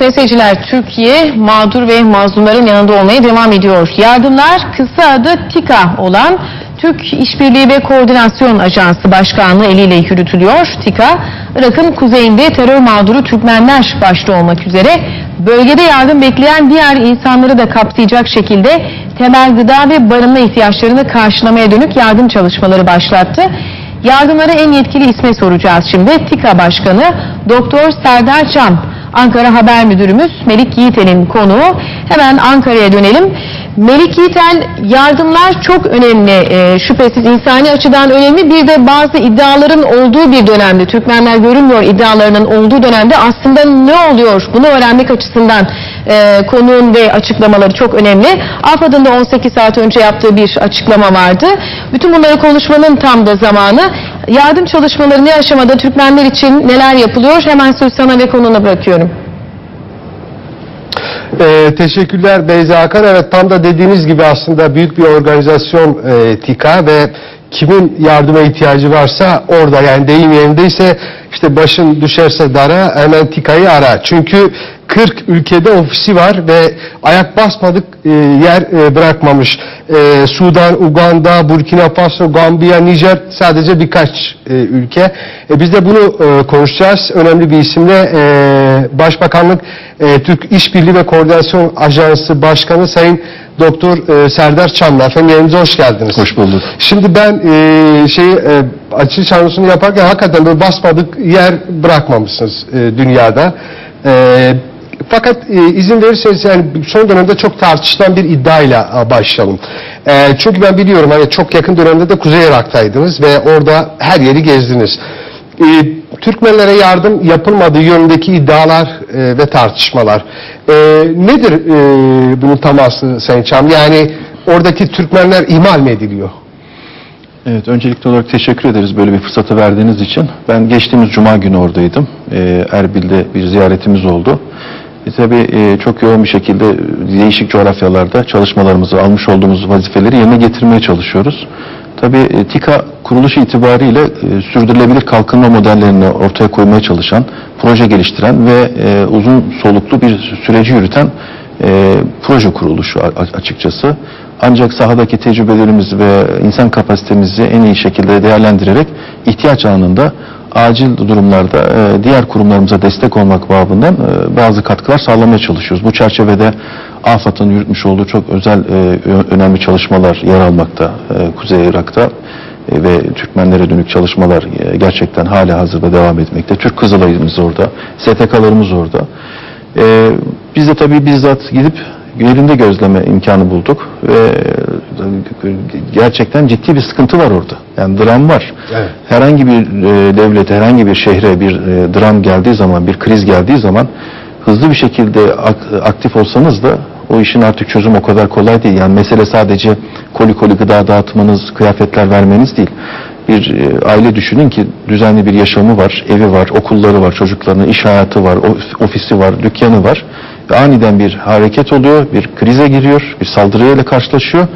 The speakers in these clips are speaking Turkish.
Sayın seyirciler, Türkiye mağdur ve mazlumların yanında olmaya devam ediyor. Yardımlar kısa adı TİKA olan Türk İşbirliği ve Koordinasyon Ajansı Başkanlığı eliyle yürütülüyor. TİKA, Irak'ın kuzeyinde terör mağduru Türkmenler başta olmak üzere bölgede yardım bekleyen diğer insanları da kapsayacak şekilde temel gıda ve barınma ihtiyaçlarını karşılamaya dönük yardım çalışmaları başlattı. Yardımları en yetkili isme soracağız şimdi. TİKA Başkanı Doktor Serdar Çam. Ankara Haber Müdürümüz Melik Yiğitel'in konuğu. Hemen Ankara'ya dönelim. Melik Yiğitel yardımlar çok önemli e, şüphesiz insani açıdan önemli. Bir de bazı iddiaların olduğu bir dönemde Türkmenler görünmüyor iddialarının olduğu dönemde aslında ne oluyor bunu öğrenmek açısından e, konuğun ve açıklamaları çok önemli. AFAD'ın da 18 saat önce yaptığı bir açıklama vardı. Bütün bunları konuşmanın tam da zamanı. Yardım çalışmaları ne aşamada Türkmenler için neler yapılıyor? Hemen söz sana ve konuna bırakıyorum. Ee, teşekkürler Beyza Akar. Evet tam da dediğiniz gibi aslında büyük bir organizasyon e, TİKA ve kimin yardıma ihtiyacı varsa orada yani deyim yerindeyse işte başın düşerse dara hemen TİKA'yı ara. Çünkü 40 ülkede ofisi var ve ayak basmadık e, yer e, bırakmamış. E, Sudan, Uganda, Burkina Faso, Gambiya, Nijer sadece birkaç e, ülke. E, biz de bunu e, konuşacağız. Önemli bir isimle e, Başbakanlık e, Türk İşbirliği ve Koordinasyon Ajansı Başkanı Sayın Doktor e, Serdar Çamlı. Efendim yerinize hoş geldiniz. Hoş bulduk. Şimdi ben e, şeyi e, açılış anonsunu yaparken hakikaten böyle basmadık yer bırakmamışsınız e, dünyada. E, fakat e, izin verirseniz yani son dönemde çok tartışılan bir iddiayla e, başlayalım. E, çünkü ben biliyorum hani çok yakın dönemde de Kuzey Irak'taydınız ve orada her yeri gezdiniz. E, Türkmenlere yardım yapılmadığı yönündeki iddialar e, ve tartışmalar. E, nedir e, bunun tam aslı Sayın Çam? Yani oradaki Türkmenler ihmal mi ediliyor? Evet, öncelikli olarak teşekkür ederiz böyle bir fırsatı verdiğiniz için. Ben geçtiğimiz Cuma günü oradaydım. Ee, Erbil'de bir ziyaretimiz oldu. E, tabii e, çok yoğun bir şekilde değişik coğrafyalarda çalışmalarımızı, almış olduğumuz vazifeleri yerine getirmeye çalışıyoruz. Tabii e, TİKA kuruluşu itibariyle e, sürdürülebilir kalkınma modellerini ortaya koymaya çalışan, proje geliştiren ve e, uzun soluklu bir süreci yürüten e, proje kuruluşu açıkçası. Ancak sahadaki tecrübelerimizi ve insan kapasitemizi en iyi şekilde değerlendirerek ihtiyaç anında acil durumlarda e, diğer kurumlarımıza destek olmak babından e, bazı katkılar sağlamaya çalışıyoruz. Bu çerçevede AFAD'ın yürütmüş olduğu çok özel e, önemli çalışmalar yer almakta e, Kuzey Irak'ta e, ve Türkmenlere dönük çalışmalar e, gerçekten hala hazırda devam etmekte. Türk Kızılay'ımız orada, STK'larımız orada. Ee, biz de tabii bizzat gidip yerinde gözleme imkanı bulduk ve e, gerçekten ciddi bir sıkıntı var orada. Yani dram var. Evet. Herhangi bir e, devlete, herhangi bir şehre bir e, dram geldiği zaman, bir kriz geldiği zaman hızlı bir şekilde ak- aktif olsanız da o işin artık çözüm o kadar kolay değil. Yani mesele sadece koli koli gıda dağıtmanız, kıyafetler vermeniz değil. Bir e, aile düşünün ki düzenli bir yaşamı var, evi var, okulları var, çocuklarının iş hayatı var, of- ofisi var, dükkanı var. Ve aniden bir hareket oluyor, bir krize giriyor, bir saldırıyla karşılaşıyor.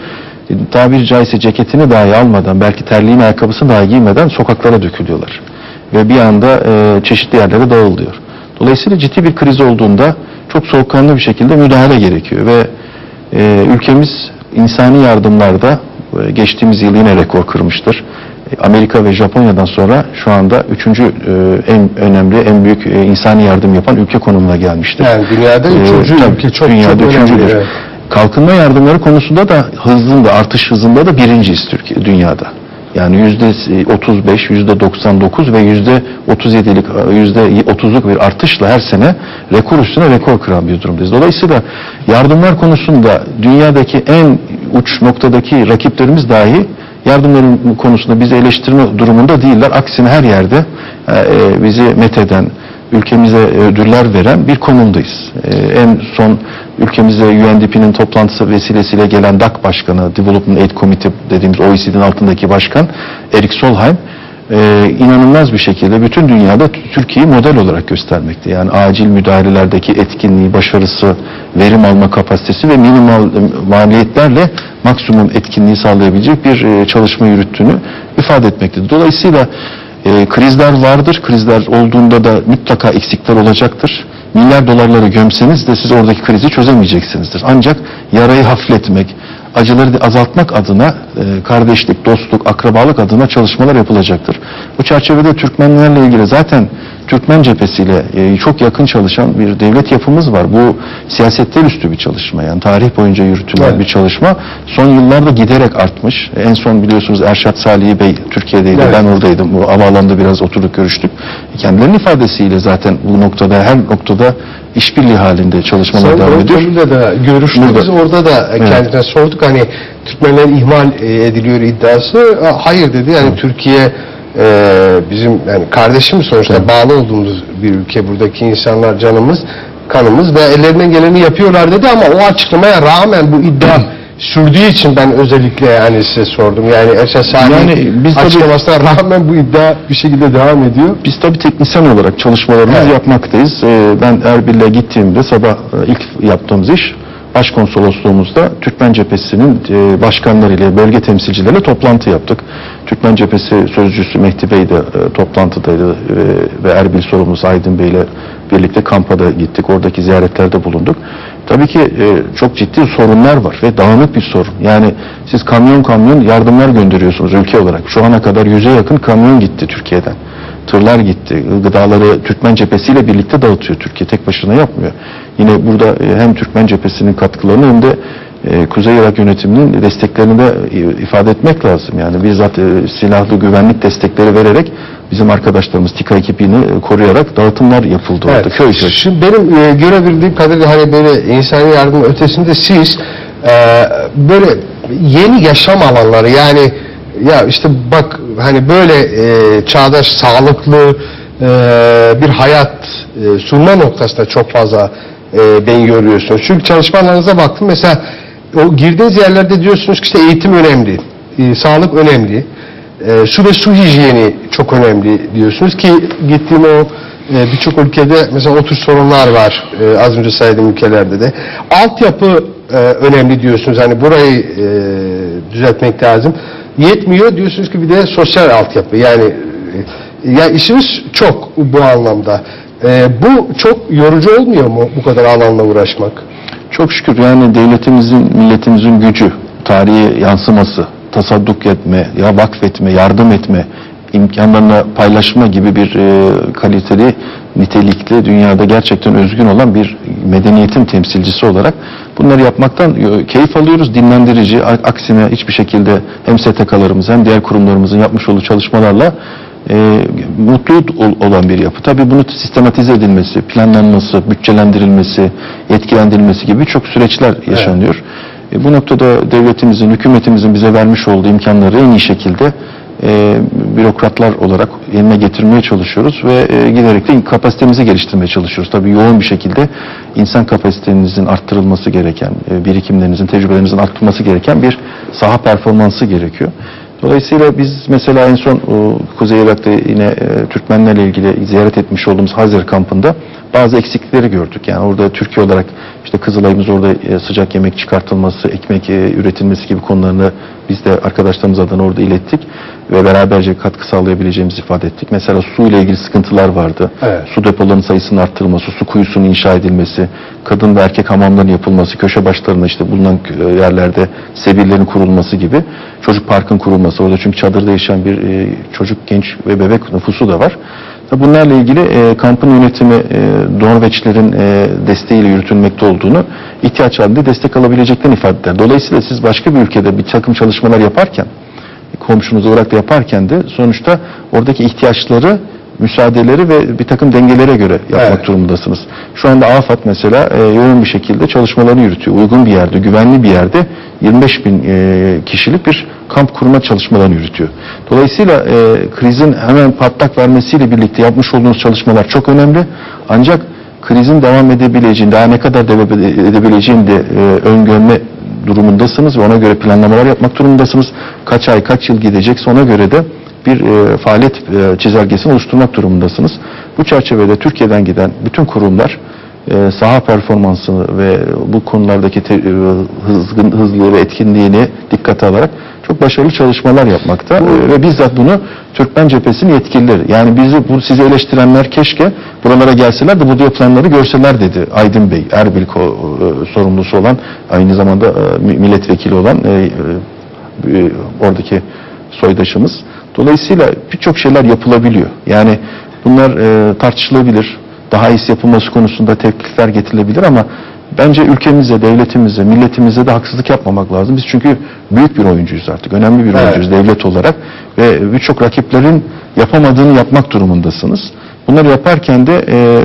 E, Tabiri caizse ceketini dahi almadan, belki terliğin ayakkabısını dahi giymeden sokaklara dökülüyorlar. Ve bir anda e, çeşitli yerlere dağılıyor. Dolayısıyla ciddi bir kriz olduğunda çok soğukkanlı bir şekilde müdahale gerekiyor ve e, ülkemiz insani yardımlarda e, geçtiğimiz yıl yine rekor kırmıştır. E, Amerika ve Japonya'dan sonra şu anda üçüncü e, en önemli, en büyük e, insani yardım yapan ülke konumuna gelmiştir. Yani dünyada Ee, üçüncü tabii, ülke çok dünyada çok üçüncüdür. Kalkınma yardımları konusunda da hızında, artış hızında da birinciyiz Türkiye, dünyada. Yani yüzde 35, yüzde 99 ve yüzde 37'lik, yüzde 30'luk bir artışla her sene rekor üstüne rekor kıran bir durumdayız. Dolayısıyla yardımlar konusunda dünyadaki en uç noktadaki rakiplerimiz dahi yardımların konusunda bizi eleştirme durumunda değiller. Aksine her yerde e, e, bizi metheden, ülkemize ödüller veren bir konumdayız. Ee, en son ülkemize UNDP'nin toplantısı vesilesiyle gelen DAC Başkanı, Development Aid Committee dediğimiz OECD'nin altındaki başkan Erik Solheim e, inanılmaz bir şekilde bütün dünyada Türkiye'yi model olarak göstermekte. Yani acil müdahalelerdeki etkinliği, başarısı, verim alma kapasitesi ve minimal e, maliyetlerle maksimum etkinliği sağlayabilecek bir e, çalışma yürüttüğünü ifade etmektedir. Dolayısıyla e, krizler vardır. Krizler olduğunda da mutlaka eksikler olacaktır. milyar dolarları gömseniz de siz oradaki krizi çözemeyeceksinizdir. Ancak yarayı hafifletmek, acıları azaltmak adına e, kardeşlik, dostluk, akrabalık adına çalışmalar yapılacaktır. Bu çerçevede Türkmenlerle ilgili zaten Türkmen cephesiyle e, çok yakın çalışan bir devlet yapımız var. Bu siyasetler üstü bir çalışma yani tarih boyunca yürütülen Evet. bir çalışma. Son yıllarda giderek artmış. En son biliyorsunuz Erşat Salih Bey Türkiye'deydi. Evet. Ben oradaydım. Bu havaalanında biraz oturduk görüştük. Kendilerinin ifadesiyle zaten bu noktada her noktada işbirliği halinde çalışmalar Sayın devam ediyor. Baroğlu'yla da görüştük. Burada. Biz orada da Evet. kendisine sorduk hani Türkmenler ihmal e, ediliyor iddiası. Ha, Hayır dedi. Yani Türkiye e, bizim yani kardeşimiz sonuçta bağlı olduğumuz bir ülke. Buradaki insanlar canımız, kanımız ve ellerinden geleni yapıyorlar dedi ama o açıklamaya rağmen bu iddia sürdüğü için ben özellikle yani size sordum. Yani Salih Yani biz tabii- açıklamasına rağmen bu iddia bir şekilde devam ediyor. Biz tabii teknisyen olarak çalışmalarımızı Evet. yapmaktayız. Ee, ben Erbil'e gittiğimde sabah e, ilk yaptığımız iş Başkonsolosluğumuzda Türkmen Cephesi'nin e, başkanlarıyla, bölge temsilcileriyle toplantı yaptık. Türkmen Cephesi Sözcüsü Mehdi Bey de e, toplantıdaydı e, ve Erbil sorumlusu Aydın Bey ile birlikte kampa da gittik. Oradaki ziyaretlerde bulunduk. Tabii ki çok ciddi sorunlar var ve dağınık bir sorun. Yani siz kamyon kamyon yardımlar gönderiyorsunuz ülke olarak. Şu ana kadar yüze yakın kamyon gitti Türkiye'den tırlar gitti. Gıdaları Türkmen cephesiyle birlikte dağıtıyor Türkiye. Tek başına yapmıyor. Yine burada e, hem Türkmen cephesinin katkılarını hem de e, Kuzey Irak yönetiminin desteklerini de e, ifade etmek lazım. Yani bizzat silahlı güvenlik destekleri vererek bizim arkadaşlarımız TİKA ekibini koruyarak dağıtımlar yapıldı orada köy köy. Şimdi benim görebildiğim kadarıyla hani böyle insani yardım ötesinde siz böyle yeni yaşam alanları yani ya işte bak hani böyle e, çağdaş sağlıklı e, bir hayat e, sunma noktasında çok fazla e, beni görüyorsunuz. Çünkü çalışmalarınıza baktım mesela o girdiğiniz yerlerde diyorsunuz ki işte eğitim önemli, e, sağlık önemli. E, su ve su hijyeni çok önemli diyorsunuz ki gittiğim o e, birçok ülkede mesela o tür sorunlar var e, az önce saydığım ülkelerde de. Altyapı e, önemli diyorsunuz hani burayı e, düzeltmek lazım. Yetmiyor diyorsunuz ki bir de sosyal altyapı yani e, ya işimiz çok bu anlamda. E, bu çok yorucu olmuyor mu bu kadar alanla uğraşmak? Çok şükür yani devletimizin, milletimizin gücü, tarihi yansıması, tasadduk etme, ya vakfetme, yardım etme, imkanlarını paylaşma gibi bir e, kaliteli, nitelikli, dünyada gerçekten özgün olan bir medeniyetin temsilcisi olarak bunları yapmaktan keyif alıyoruz, dinlendirici. Aksine hiçbir şekilde hem STK'larımız hem diğer kurumlarımızın yapmış olduğu çalışmalarla e, mutlu ol- olan bir yapı. Tabii bunu sistematize edilmesi, planlanması, bütçelendirilmesi, yetkilendirilmesi gibi birçok süreçler yaşanıyor. E, bu noktada devletimizin, hükümetimizin bize vermiş olduğu imkanları en iyi şekilde e, bürokratlar olarak yerine getirmeye çalışıyoruz ve e, giderek de kapasitemizi geliştirmeye çalışıyoruz. Tabii yoğun bir şekilde insan kapasitenizin arttırılması gereken, e, birikimlerinizin, tecrübelerinizin arttırılması gereken bir saha performansı gerekiyor. Dolayısıyla biz mesela en son o, Kuzey Irak'ta yine e, Türkmenlerle ilgili ziyaret etmiş olduğumuz Hazır kampında bazı eksiklikleri gördük. Yani orada Türkiye olarak işte Kızılay'ımız orada e, sıcak yemek çıkartılması, ekmek e, üretilmesi gibi konularını biz de arkadaşlarımız adına orada ilettik ve beraberce katkı sağlayabileceğimizi ifade ettik. Mesela su ile ilgili sıkıntılar vardı. Evet. Su depolarının sayısının arttırılması, su kuyusunun inşa edilmesi, kadın ve erkek hamamların yapılması, köşe başlarında işte bulunan e, yerlerde sebillerin kurulması gibi çocuk parkın kurulması. Orada çünkü çadırda yaşayan bir e, çocuk, genç ve bebek nüfusu da var. Bunlarla ilgili e, kampın yönetimi e, Norveçlerin e, desteğiyle yürütülmekte olduğunu ihtiyaç halinde destek alabileceklerini ifade eder. Dolayısıyla siz başka bir ülkede bir takım çalışmalar yaparken komşunuz Irak'ta yaparken de sonuçta oradaki ihtiyaçları, müsaadeleri ve bir takım dengelere göre yapmak Evet. durumundasınız. Şu anda AFAD mesela e, yoğun bir şekilde çalışmalarını yürütüyor. Uygun bir yerde, güvenli bir yerde 25 bin e, kişilik bir kamp kurma çalışmalarını yürütüyor. Dolayısıyla e, krizin hemen patlak vermesiyle birlikte yapmış olduğunuz çalışmalar çok önemli. Ancak krizin devam edebileceğini, daha ne kadar devam edebileceğini de e, öngörme durumundasınız ve ona göre planlamalar yapmak durumundasınız. Kaç ay, kaç yıl gidecekse ona göre de bir e, faaliyet e, çizelgesini oluşturmak durumundasınız. Bu çerçevede Türkiye'den giden bütün kurumlar e, saha performansını ve bu konulardaki te- e, hızgın, hızlı ve etkinliğini dikkate alarak çok başarılı çalışmalar yapmakta E, ve bizzat bunu Türkmen cephesinin yetkilileri yani bizi bu sizi eleştirenler keşke buralara gelseler de bu yapılanları görseler dedi Aydın Bey Erbil ko- e, sorumlusu olan aynı zamanda e, mi- milletvekili olan e, e, oradaki soydaşımız. Dolayısıyla birçok şeyler yapılabiliyor. Yani bunlar e, tartışılabilir. Daha iyisi yapılması konusunda teklifler getirilebilir ama bence ülkemize, devletimize, milletimize de haksızlık yapmamak lazım. Biz çünkü büyük bir oyuncuyuz artık. Önemli bir Evet. oyuncuyuz devlet olarak ve birçok rakiplerin yapamadığını yapmak durumundasınız. Bunları yaparken de e,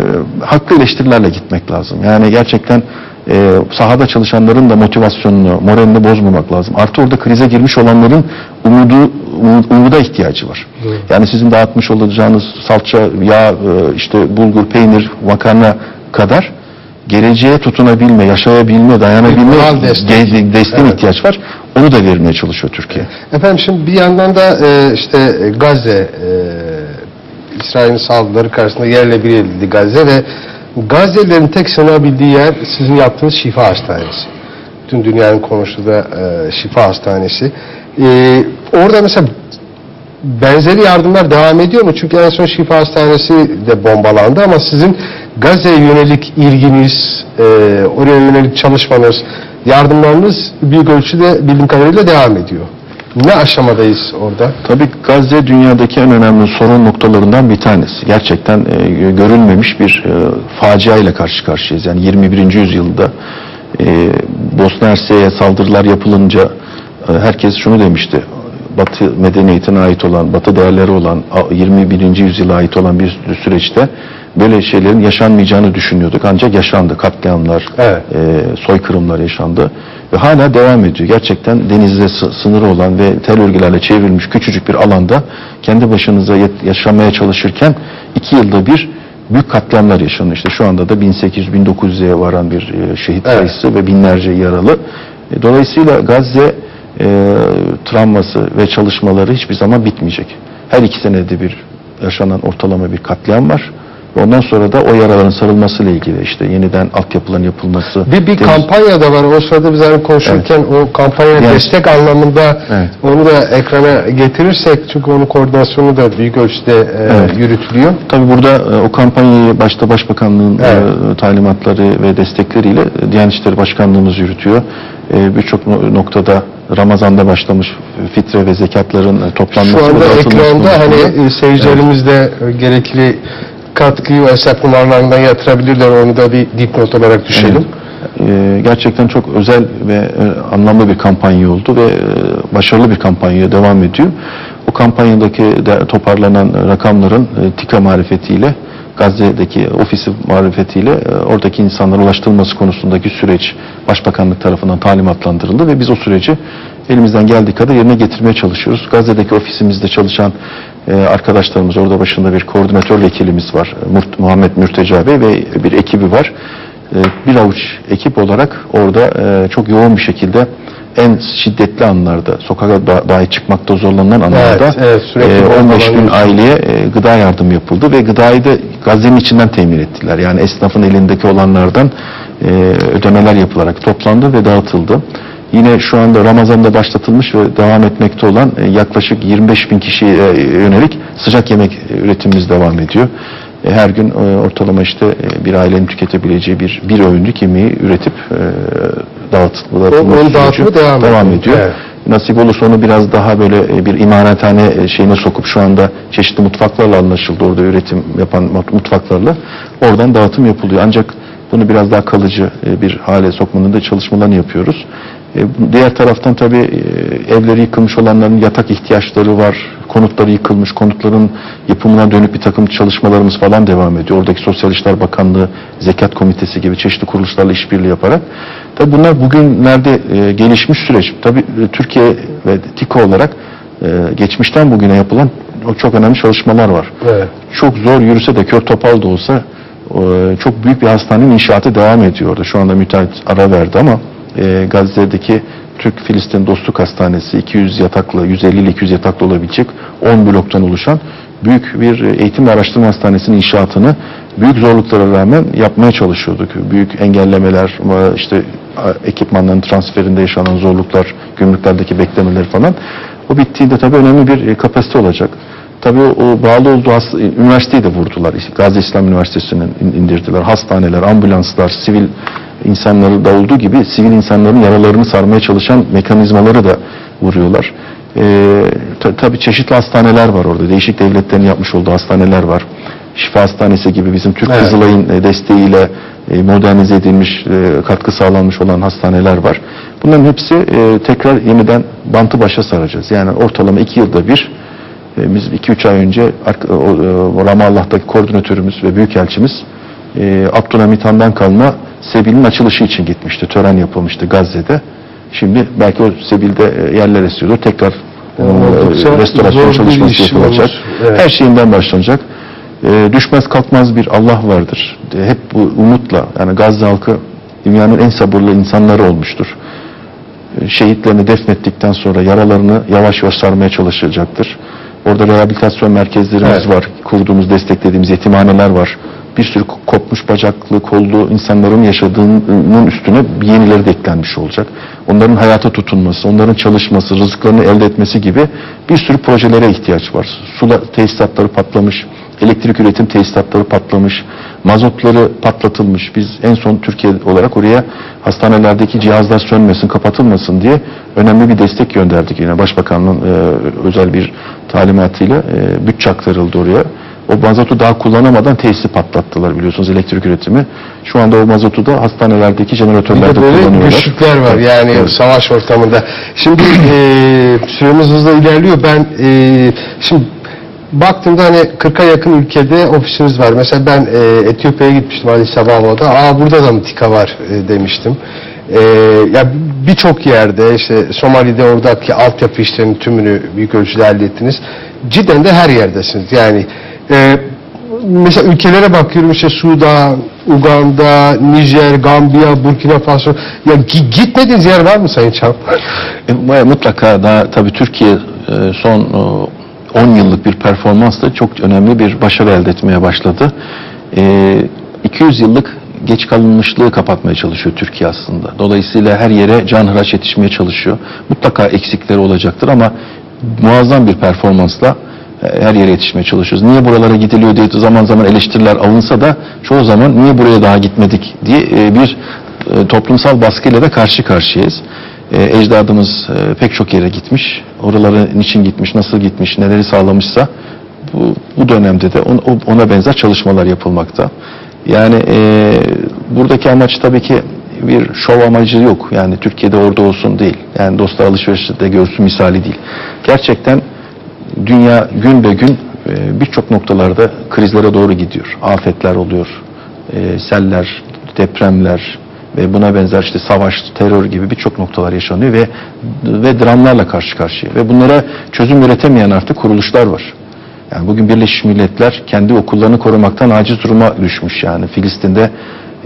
haklı eleştirilerle gitmek lazım. Yani gerçekten e, sahada çalışanların da motivasyonunu, moralini bozmamak lazım. Artı orada krize girmiş olanların umudu, umud- umuda ihtiyacı var. Yani sizin dağıtmış olacağınız salça, yağ, e, işte bulgur, peynir, makarna kadar geleceğe tutunabilme, yaşayabilme, dayanabilme moral destek. de- desteğe Evet. ihtiyaç var. Onu da vermeye çalışıyor Türkiye. Efendim şimdi bir yandan da e, işte Gazze, e, İsrail'in saldırıları karşısında yerle bir edildi Gazze ve Gazze'lilerin tek sığınabildiği yer sizin yaptığınız şifa hastanesi. Tüm dünyanın konuştuğu da e, şifa hastanesi. E, orada mesela benzeri yardımlar devam ediyor mu? Çünkü en son şifa hastanesi de bombalandı ama sizin Gazze'ye yönelik ilginiz, e, oraya yönelik çalışmanız, yardımlarınız büyük ölçüde bildiğim kadarıyla devam ediyor. Ne aşamadayız orada? Tabii Gazze dünyadaki en önemli sorun noktalarından bir tanesi. Gerçekten e, görülmemiş bir e, facia ile karşı karşıyayız. Yani 21. yüzyılda e, Bosna Hersek'e saldırılar yapılınca e, herkes şunu demişti. Batı medeniyetine ait olan, Batı değerleri olan, a- 21. yüzyıla ait olan bir süreçte böyle şeylerin yaşanmayacağını düşünüyorduk. Ancak yaşandı. Katliamlar, Evet. e, soykırımlar yaşandı ve hala devam ediyor. Gerçekten denizde sı- sınırı olan ve tel örgülerle çevrilmiş küçücük bir alanda kendi başınıza yaşamaya çalışırken iki yılda bir büyük katliamlar yaşanıyor. İşte şu anda da 1800-1900'e varan bir e, şehit Evet. sayısı ve binlerce yaralı. E, Dolayısıyla Gazze e, travması ve çalışmaları hiçbir zaman bitmeyecek. Her iki senede bir yaşanan ortalama bir katliam var. Ondan sonra da o yaraların sarılmasıyla ilgili işte yeniden altyapıların yapılması. Bir, bir deniz- kampanya da var. O sırada biz hani konuşurken o kampanya Yani- destek anlamında Evet. onu da ekrana getirirsek çünkü onun koordinasyonu da büyük ölçüde e, Evet. yürütülüyor. Tabii burada e, o kampanyayı başta Başbakanlığın Evet. e, talimatları ve destekleriyle e, Diyanet İşleri Başkanlığımız yürütüyor. E, Birçok no- noktada Ramazan'da başlamış fitre ve zekatların e, toplanması Şu anda ekranda hani e, seyircilerimiz de e, gerekli katkıyı ve hesap numaralarından yatırabilirler. Onu da bir dipnot olarak düşelim. E, gerçekten çok özel ve e, anlamlı bir kampanya oldu ve e, başarılı bir kampanya devam ediyor. O kampanyadaki de toparlanan rakamların e, TİKA marifetiyle Gazze'deki ofisi marifetiyle e, oradaki insanlara ulaştırılması konusundaki süreç Başbakanlık tarafından talimatlandırıldı ve biz o süreci elimizden geldiği kadar yerine getirmeye çalışıyoruz. Gazze'deki ofisimizde çalışan e, arkadaşlarımız, orada başında bir koordinatör vekilimiz var, Murt- Muhammed Mürteca Bey ve bir ekibi var. E, bir avuç ekip olarak orada e, çok yoğun bir şekilde en şiddetli anlarda, sokağa da, dahi çıkmakta zorlanan anlarda Evet, evet, sürekli e, 15 bin aileye e, gıda yardım yapıldı ve gıdayı da Gazze'nin içinden temin ettiler. Yani esnafın elindeki olanlardan e, ödemeler yapılarak toplandı ve dağıtıldı. Yine şu anda Ramazan'da başlatılmış ve devam etmekte olan e, yaklaşık 25 bin kişiye e, yönelik sıcak yemek üretimimiz devam ediyor. E, Her gün e, ortalama işte e, bir ailenin tüketebileceği bir bir öğünlük yemeği üretip e, dağıt, dağıtılması onun dağıtımı süreci devam ediyor. ediyor. Evet. Nasip olursa onu biraz daha böyle bir imarathane e, şeyine sokup şu anda çeşitli mutfaklarla anlaşıldı orada üretim yapan mut- mutfaklarla oradan dağıtım yapılıyor. Ancak bunu biraz daha kalıcı bir hale sokmanın da çalışmalarını yapıyoruz. E, Diğer taraftan tabii e, evleri yıkılmış olanların yatak ihtiyaçları var. Konutları yıkılmış, konutların yapımına dönük bir takım çalışmalarımız falan devam ediyor. Oradaki Sosyal İşler Bakanlığı, Zekat Komitesi gibi çeşitli kuruluşlarla işbirliği yaparak. Tabii bunlar bugünlerde e, gelişmiş süreç. Tabii Türkiye ve TİKO olarak geçmişten bugüne yapılan çok önemli çalışmalar var. Evet. Çok zor yürüse de kör topal da olsa çok büyük bir hastanenin inşaatı devam ediyor orada. Şu anda müteahhit ara verdi ama e, Gazze'deki Türk-Filistin Dostluk Hastanesi 200 yataklı, 150 ile 200 yataklı olabilecek 10 bloktan oluşan büyük bir eğitim ve araştırma hastanesinin inşaatını büyük zorluklara rağmen yapmaya çalışıyorduk. Büyük engellemeler, ama işte a- ekipmanların transferinde yaşanan zorluklar, gümrüklerdeki beklemeler falan. O bittiğinde tabii önemli bir e, kapasite olacak. Tabii o, bağlı olduğu üniversiteyi de vurdular. İşte Gazi İslam Üniversitesi'nin in- indirdiler. Hastaneler, ambulanslar, sivil insanları da olduğu gibi sivil insanların yaralarını sarmaya çalışan mekanizmaları da vuruyorlar. Ee, ta- tabii çeşitli hastaneler var orada. Değişik devletlerin yapmış olduğu hastaneler var. Şifa Hastanesi gibi bizim Türk Evet. Kızılay'ın e, desteğiyle e, modernize edilmiş, e, katkı sağlanmış olan hastaneler var. Bunların hepsi tekrar yeniden bantı başa saracağız. Yani ortalama iki yılda bir e, biz 2-3 ay önce o Ramallah'taki koordinatörümüz ve büyükelçimiz e, Abdülhamit Han'dan kalma Sebil'in açılışı için gitmişti. Tören yapılmıştı Gazze'de. Şimdi belki o Sebil'de e, yerler esiyordur. Tekrar e, Oldukça restorasyon çalışması yapılacak. Evet. Her şeyinden başlanacak. E, düşmez kalkmaz bir Allah vardır. E, hep bu umutla yani Gazze halkı dünyanın en sabırlı insanları olmuştur şehitlerini defnettikten sonra yaralarını yavaş yavaş sarmaya çalışacaktır. Orada rehabilitasyon merkezlerimiz Evet. var. Kurduğumuz, desteklediğimiz yetimhaneler var. Bir sürü kopmuş bacaklı, kollu insanların yaşadığının üstüne yenileri de eklenmiş olacak. Onların hayata tutunması, onların çalışması, rızıklarını elde etmesi gibi bir sürü projelere ihtiyaç var. Sula tesisatları patlamış, elektrik üretim tesisatları patlamış, mazotları patlatılmış. Biz en son Türkiye olarak oraya hastanelerdeki cihazlar sönmesin, kapatılmasın diye önemli bir destek gönderdik yine Başbakanlığın e, özel bir talimatıyla e, bütçe aktarıldı oraya. O mazotu daha kullanamadan tesisi patlattılar biliyorsunuz elektrik üretimi. Şu anda o mazotu da hastanelerdeki Bir jeneratörlerde de böyle kullanıyorlar. güçlükler var yani Evet. savaş ortamında. Şimdi e, süremiz hızla ilerliyor. Ben e, şimdi baktığımda hani 40'a yakın ülkede ofisiniz var. Mesela ben e, Etiyopya'ya gitmiştim Addis Ababa'da. Aa burada da mı TİKA var e, demiştim. E, ya birçok yerde işte Somali'de oradaki altyapı işlerinin tümünü büyük ölçüde hallettiniz. Cidden de her yerdesiniz. Yani e, mesela ülkelere bakıyorum işte Sudan, Uganda, Nijer, Gambiya, Burkina Faso. Ya gi- gitmediğiniz yer var mı Sayın Çam? E, Mutlaka daha tabii Türkiye e, son e, 10 yıllık bir performansla çok önemli bir başarı elde etmeye başladı. E, 200 yıllık geç kalınmışlığı kapatmaya çalışıyor Türkiye aslında. Dolayısıyla her yere canhıraş yetişmeye çalışıyor. Mutlaka eksikleri olacaktır ama muazzam bir performansla e, her yere yetişmeye çalışıyoruz. Niye buralara gidiliyor diye zaman zaman eleştiriler alınsa da çoğu zaman niye buraya daha gitmedik diye e, bir e, toplumsal baskıyla da karşı karşıyayız. Ecdadımız pek çok yere gitmiş. Oralara niçin gitmiş, nasıl gitmiş, neleri sağlamışsa bu, bu dönemde de ona benzer çalışmalar yapılmakta. Yani e, buradaki amaç tabii ki bir şov amacı yok. Yani Türkiye'de orada olsun değil. Yani dostlar alışverişte görsün misali değil. Gerçekten dünya gün be gün e, birçok noktalarda krizlere doğru gidiyor. Afetler oluyor, e, seller, depremler ve buna benzer işte savaş, terör gibi birçok noktalar yaşanıyor ve ve dramlarla karşı karşıya. Ve bunlara çözüm üretemeyen artık kuruluşlar var. Yani bugün Birleşmiş Milletler kendi okullarını korumaktan aciz duruma düşmüş yani. Filistin'de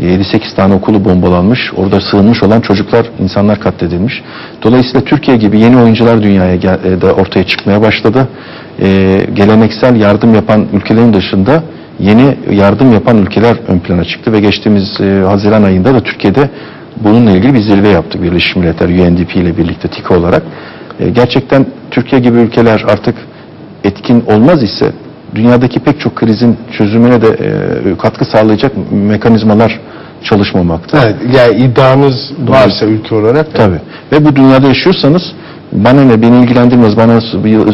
7-8 tane okulu bombalanmış. Orada sığınmış olan çocuklar, insanlar katledilmiş. Dolayısıyla Türkiye gibi yeni oyuncular dünyaya e, da ortaya çıkmaya başladı. Ee, geleneksel yardım yapan ülkelerin dışında yeni yardım yapan ülkeler ön plana çıktı ve geçtiğimiz e, Haziran ayında da Türkiye'de bununla ilgili bir zirve yaptık Birleşmiş Milletler UNDP ile birlikte TİKA olarak. E, gerçekten Türkiye gibi ülkeler artık etkin olmaz ise dünyadaki pek çok krizin çözümüne de e, katkı sağlayacak mekanizmalar çalışmamakta. Evet, yani iddianız varsa ülke olarak. Tabii. Ve bu dünyada yaşıyorsanız bana ne beni ilgilendirmez, bana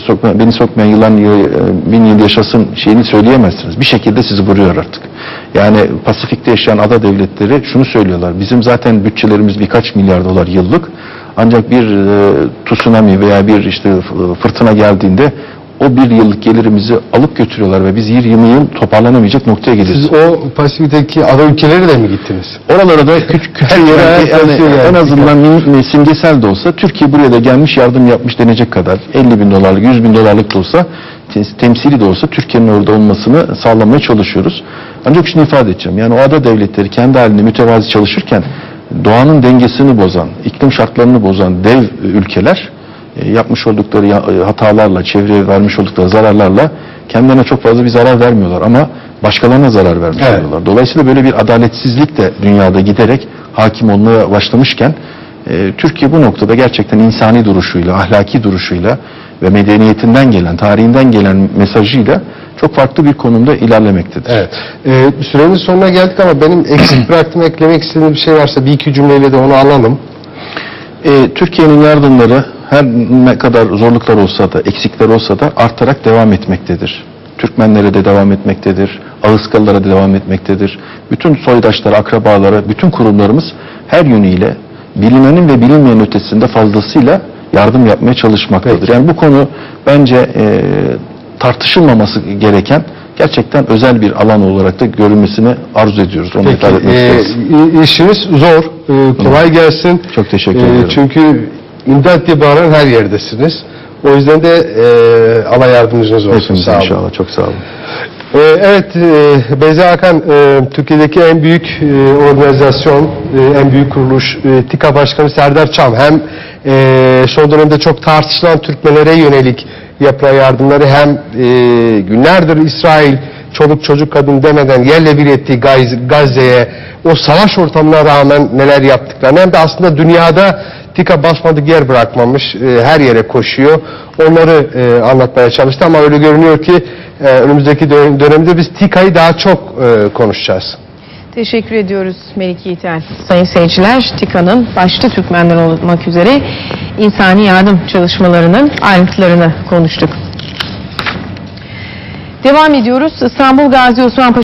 sokma, beni sokmayan yılan yı- e, bin yıl yaşasın şeyini söyleyemezsiniz. Bir şekilde sizi vuruyor artık. Yani Pasifik'te yaşayan ada devletleri şunu söylüyorlar. Bizim zaten bütçelerimiz birkaç milyar dolar yıllık. Ancak bir e, tsunami veya bir işte fırtına geldiğinde o bir yıllık gelirimizi alıp götürüyorlar ve biz 20 yıl toparlanamayacak noktaya geliyoruz. Siz o Pasifik'teki ada ülkeleri de mi gittiniz? Oralara da küçük küçük Her yere basıyor yani. en azından minik, simgesel de olsa Türkiye buraya da gelmiş yardım yapmış denecek kadar 50 bin dolarlık 100 bin dolarlık da olsa te- temsili de olsa Türkiye'nin orada olmasını sağlamaya çalışıyoruz. Ancak şunu ifade edeceğim yani o ada devletleri kendi halinde mütevazi çalışırken doğanın dengesini bozan, iklim şartlarını bozan dev ülkeler yapmış oldukları e, hatalarla, çevreye vermiş oldukları zararlarla kendilerine çok fazla bir zarar vermiyorlar ama başkalarına zarar vermiş Evet. oluyorlar. Dolayısıyla böyle bir adaletsizlik de dünyada giderek hakim olmaya başlamışken e, Türkiye bu noktada gerçekten insani duruşuyla, ahlaki duruşuyla ve medeniyetinden gelen, tarihinden gelen mesajıyla çok farklı bir konumda ilerlemektedir. Evet. Ee, sürenin sonuna geldik ama benim eksik bıraktığım eklemek istediğim bir şey varsa bir iki cümleyle de onu alalım. E, Türkiye'nin yardımları her ne kadar zorluklar olsa da, eksikler olsa da artarak devam etmektedir. Türkmenlere de devam etmektedir, Ağızkalılara da devam etmektedir. Bütün soydaşlar, akrabalara, bütün kurumlarımız her yönüyle bilinenin ve bilinmeyen ötesinde fazlasıyla yardım yapmaya çalışmaktadır. Peki. Yani bu konu bence e, tartışılmaması gereken gerçekten özel bir alan olarak da görülmesini arzu ediyoruz. Onu Peki, e, isteriz. işiniz zor. E, kolay gelsin. Çok teşekkür E, ederim. Çünkü imdat bağıran her yerdesiniz. O yüzden de e, Allah yardımcınız olsun. Hepimiz Sağ olun. inşallah. Çok sağ olun. Ee, Evet, e, Beyza Hakan, e, Türkiye'deki en büyük e, organizasyon, e, en büyük kuruluş, e, TİKA Başkanı Serdar Çam hem e, son dönemde çok tartışılan Türkmenlere yönelik yapılan yardımları hem e, günlerdir İsrail çoluk çocuk kadın demeden yerle bir ettiği Gaz- Gazze'ye o savaş ortamına rağmen neler yaptıklarını hem de aslında dünyada TİKA basmadık yer bırakmamış, e, her yere koşuyor. Onları e, anlatmaya çalıştı ama öyle görünüyor ki e, önümüzdeki dön- dönemde biz TİKA'yı daha çok e, konuşacağız. Teşekkür ediyoruz Melik Yiğitel. Sayın seyirciler, TİKA'nın başta Türkmenler olmak üzere insani yardım çalışmalarının ayrıntılarını konuştuk. Devam ediyoruz. İstanbul Gazi Osman Paşa